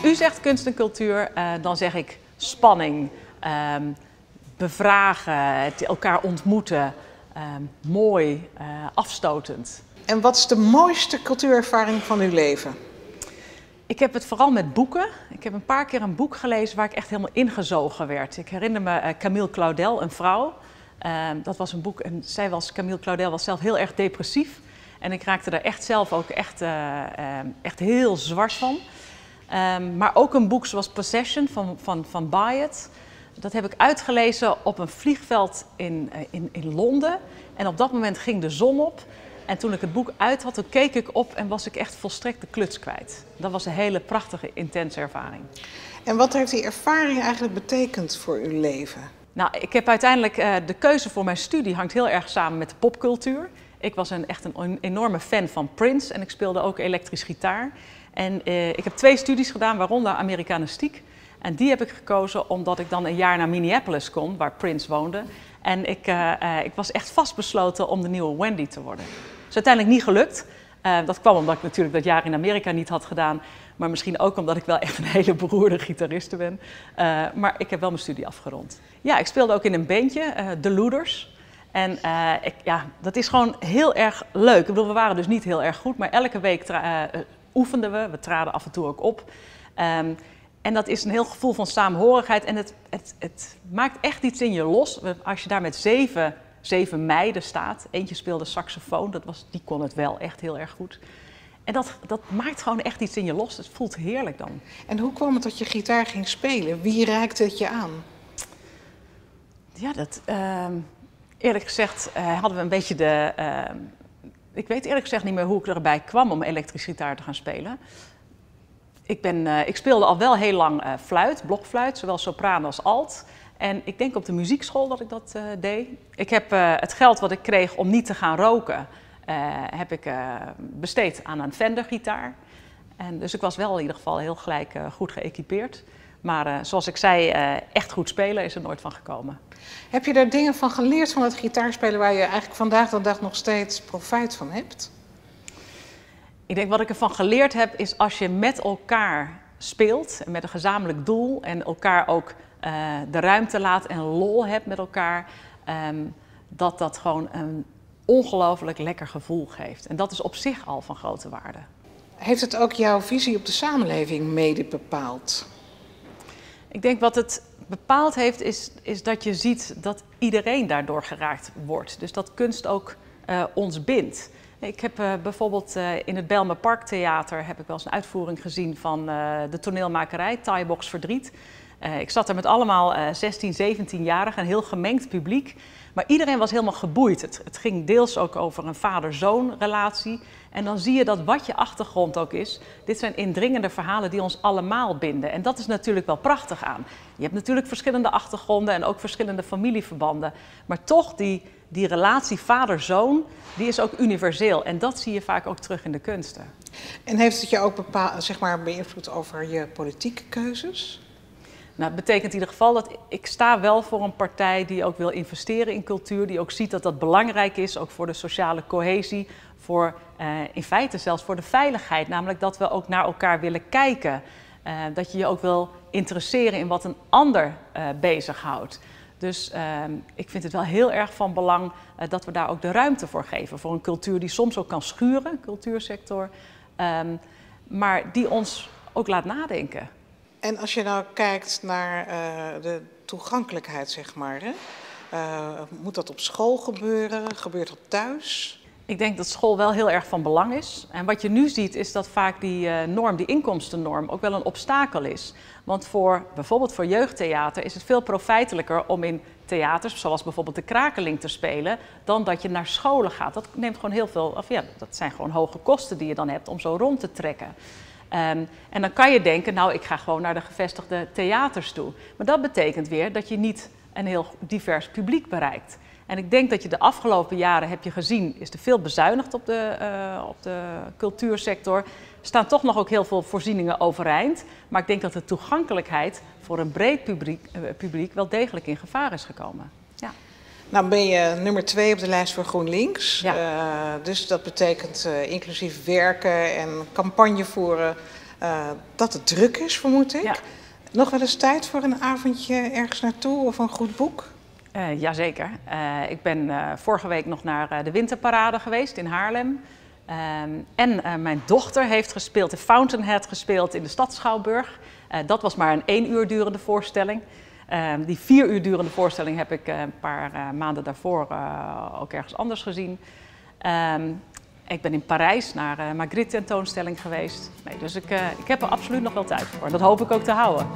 Als u zegt kunst en cultuur, uh, dan zeg ik spanning, um, bevragen, elkaar ontmoeten, um, mooi, uh, afstotend. En wat is de mooiste cultuurervaring van uw leven? Ik heb het vooral met boeken. Ik heb een paar keer een boek gelezen waar ik echt helemaal ingezogen werd. Ik herinner me uh, Camille Claudel, een vrouw. Uh, dat was een boek en zij was, Camille Claudel was zelf heel erg depressief. En ik raakte daar echt zelf ook echt, echt heel zwart van. Um, maar ook een boek zoals Possession van, van, van Bayet. Dat heb ik uitgelezen op een vliegveld in, in, in Londen. En op dat moment ging de zon op. En toen ik het boek uit had, toen keek ik op en was ik echt volstrekt de kluts kwijt. Dat was een hele prachtige, intense ervaring. En wat heeft die ervaring eigenlijk betekend voor uw leven? Nou, ik heb uiteindelijk uh, de keuze voor mijn studie hangt heel erg samen met de popcultuur. Ik was een, echt een enorme fan van Prince en ik speelde ook elektrisch gitaar. En uh, ik heb twee studies gedaan, waaronder Amerikanistiek. En die heb ik gekozen omdat ik dan een jaar naar Minneapolis kon, waar Prince woonde. En ik, uh, uh, ik was echt vastbesloten om de nieuwe Wendy te worden. Dat is uiteindelijk niet gelukt. Dat kwam omdat ik natuurlijk dat jaar in Amerika niet had gedaan. Maar misschien ook omdat ik wel echt een hele beroerde gitariste ben. maar ik heb wel mijn studie afgerond. Ja, ik speelde ook in een bandje, The Looters. En ik, ja, dat is gewoon heel erg leuk. Ik bedoel, we waren dus niet heel erg goed. Maar elke week oefenden we. We traden af en toe ook op. Um, en dat is een heel gevoel van saamhorigheid. En het, het, het, maakt echt iets in je los. Als je daar met zeven, zeven meiden staat. Eentje speelde saxofoon, dat was, die kon het wel echt heel erg goed. En dat, dat maakt gewoon echt iets in je los. Het voelt heerlijk dan. En hoe kwam het dat je gitaar ging spelen? Wie raakte het je aan? Ja, dat, uh, eerlijk gezegd uh, hadden we een beetje de... Uh, ik weet eerlijk gezegd niet meer hoe ik erbij kwam om elektrisch gitaar te gaan spelen. Ik, ben, uh, ik speelde al wel heel lang fluit, blokfluit, zowel sopraan als alt. En ik denk op de muziekschool dat ik dat deed. Ik heb het geld wat ik kreeg om niet te gaan roken, heb ik besteed aan een Fender-gitaar. En dus ik was wel in ieder geval heel gelijk goed geëquipeerd. Maar zoals ik zei, echt goed spelen is er nooit van gekomen. Heb je daar dingen van geleerd van het gitaarspelen waar je eigenlijk vandaag de dag nog steeds profijt van hebt? Ik denk wat ik ervan geleerd heb is als je met elkaar speelt, met een gezamenlijk doel en elkaar ook uh, de ruimte laat en lol hebt met elkaar, um, dat dat gewoon een ongelooflijk lekker gevoel geeft. En dat is op zich al van grote waarde. Heeft het ook jouw visie op de samenleving mede bepaald? Ik denk wat het bepaald heeft, is, is dat je ziet dat iedereen daardoor geraakt wordt. Dus dat kunst ook uh, ons bindt. Ik heb uh, bijvoorbeeld uh, in het Belmer Parktheater heb ik wel eens een uitvoering gezien van de toneelmakerij Thaibox Verdriet. Ik zat er met allemaal 16, 17-jarigen, een heel gemengd publiek. Maar iedereen was helemaal geboeid. Het, het ging deels ook over een vader-zoon relatie. En dan zie je dat wat je achtergrond ook is, dit zijn indringende verhalen die ons allemaal binden. En dat is natuurlijk wel prachtig aan. Je hebt natuurlijk verschillende achtergronden en ook verschillende familieverbanden. Maar toch die, die relatie vader-zoon, die is ook universeel. En dat zie je vaak ook terug in de kunsten. En heeft het je ook bepaald, zeg maar, beïnvloed over je politieke keuzes? Nou, het betekent in ieder geval dat ik sta wel voor een partij die ook wil investeren in cultuur, die ook ziet dat dat belangrijk is, ook voor de sociale cohesie, voor uh, in feite zelfs voor de veiligheid. Namelijk dat we ook naar elkaar willen kijken. Uh, dat je je ook wil interesseren in wat een ander uh, bezighoudt. Dus ik vind het wel heel erg van belang dat we daar ook de ruimte voor geven. Voor een cultuur die soms ook kan schuren, cultuursector, um, maar die ons ook laat nadenken. En als je nou kijkt naar uh, de toegankelijkheid, zeg maar, hè? Uh, moet dat op school gebeuren? Gebeurt dat thuis? Ik denk dat school wel heel erg van belang is. En wat je nu ziet is dat vaak die uh, norm, die inkomstennorm, ook wel een obstakel is. Want voor bijvoorbeeld voor jeugdtheater is het veel profijtelijker om in theaters, zoals bijvoorbeeld de Krakeling, te spelen, dan dat je naar scholen gaat. Dat neemt gewoon heel veel, of ja, dat zijn gewoon hoge kosten die je dan hebt om zo rond te trekken. Um, en dan kan je denken, nou, ik ga gewoon naar de gevestigde theaters toe. Maar dat betekent weer dat je niet een heel divers publiek bereikt. En ik denk dat je de afgelopen jaren heb je gezien, is er veel bezuinigd op de, uh, op de cultuursector. Er staan toch nog ook heel veel voorzieningen overeind. Maar ik denk dat de toegankelijkheid voor een breed publiek, uh, publiek wel degelijk in gevaar is gekomen. Ja. Nou ben je nummer twee op de lijst voor GroenLinks. Ja. Uh, dus dat betekent uh, inclusief werken en campagne voeren dat het druk is, vermoed ik. Ja. Nog wel eens tijd voor een avondje ergens naartoe of een goed boek? Jazeker. Ik ben vorige week nog naar de Winterparade geweest in Haarlem. En mijn dochter heeft gespeeld, de Fountainhead gespeeld in de Stad Schouwburg. dat was maar een één uur durende voorstelling. Ehm, die vier uur durende voorstelling heb ik een paar maanden daarvoor ook ergens anders gezien. Ehm, ik ben in Parijs naar uh, Magritte tentoonstelling geweest. Nee, dus ik, ik heb er absoluut nog wel tijd voor. Dat hoop ik ook te houden.